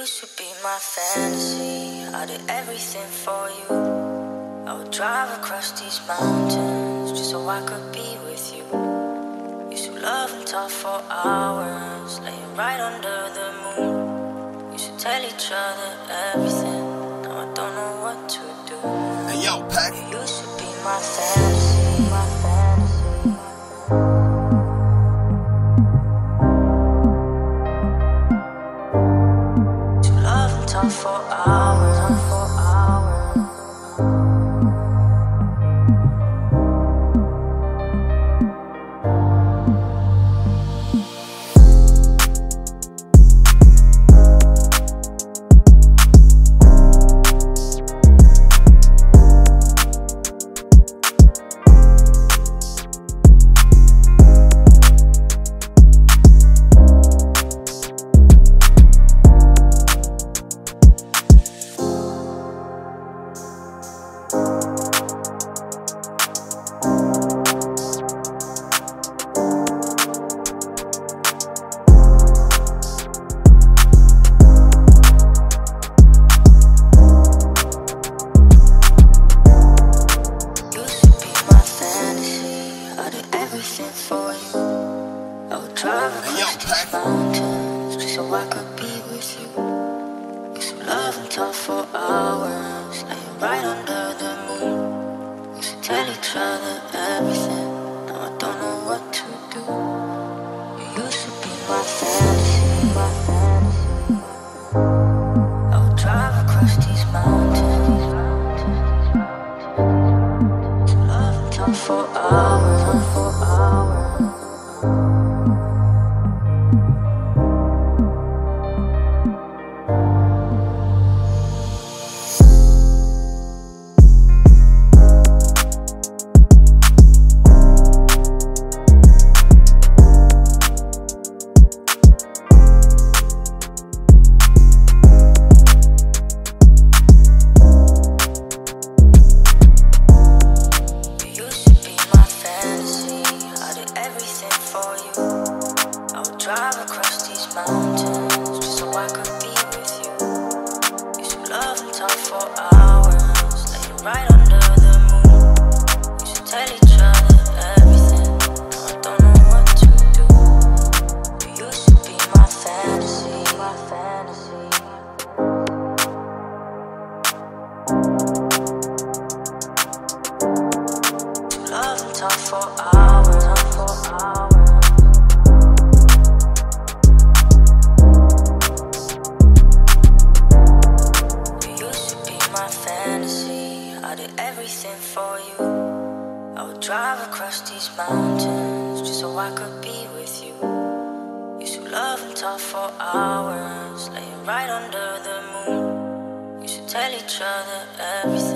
used to be my fantasy. I did everything for you. I would drive across these mountains just so I could be with you. Used to love and talk for hours, laying right under the moon. Used to tell each other everything. Now I don't know what to do. Hey yo, Pack. You to be my fantasy. For hours, everything for you. I would drive across these mountains just so I could for hours, for hours. Drive across these mountains just so I could be with you. Used to love and talk for hours, laying right under the moon. Used to tell each other everything. I don't know what to do. You used to be my fantasy, my fantasy. Love and talk for for you. I would drive across these mountains just so I could be with you. Used to love and talk for hours, laying right under the moon. Used to tell each other everything.